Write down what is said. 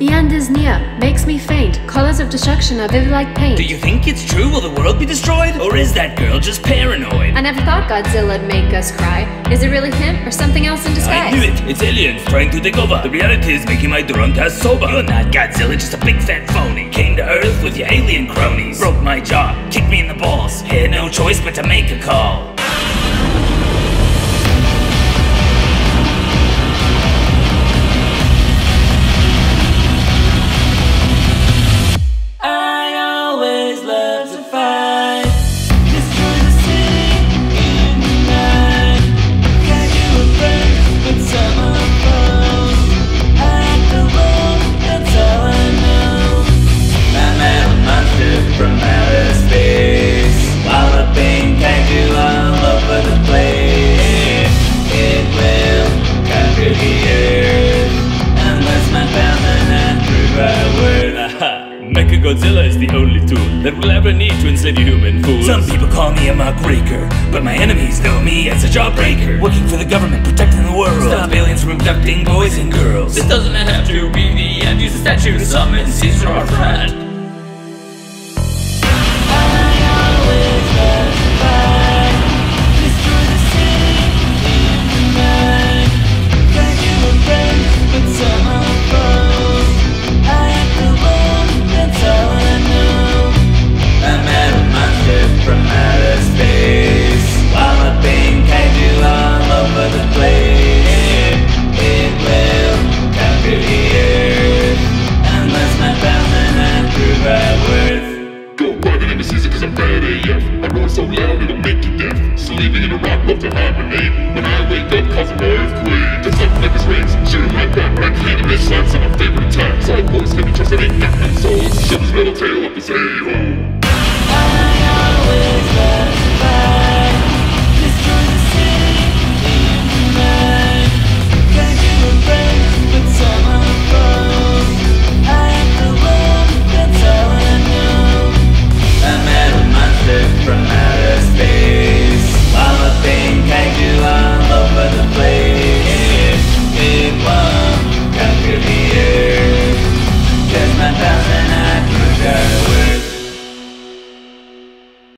The end is near, makes me faint. Colors of destruction are vivid like paint. Do you think it's true? Will the world be destroyed? Or is that girl just paranoid? I never thought Godzilla'd make us cry. Is it really him or something else in disguise? I knew it! It's aliens trying to take over. The reality is making my drunk ass sober. You're not Godzilla, just a big fat phony. Came to Earth with your alien cronies. Broke my jaw, kicked me in the balls. Had no choice but to make a call. Mechagodzilla is the only tool that will ever need to enslave you human fools. Some people call me a muckraker, but my enemies know me as a jawbreaker. Working for the government, protecting the world. Stop aliens from abducting boys and girls. This doesn't have to be the end. Use a statue to summon Caesar our friend. Make you deaf Sleeping in a rock, love to hibernate When I wake up, cause an earthquake. Up like it's rains, shooting like that Right hand and slaps on my favorite attacks All boys can be trusted, ain't nothing souls Shove his little tail up his a-hole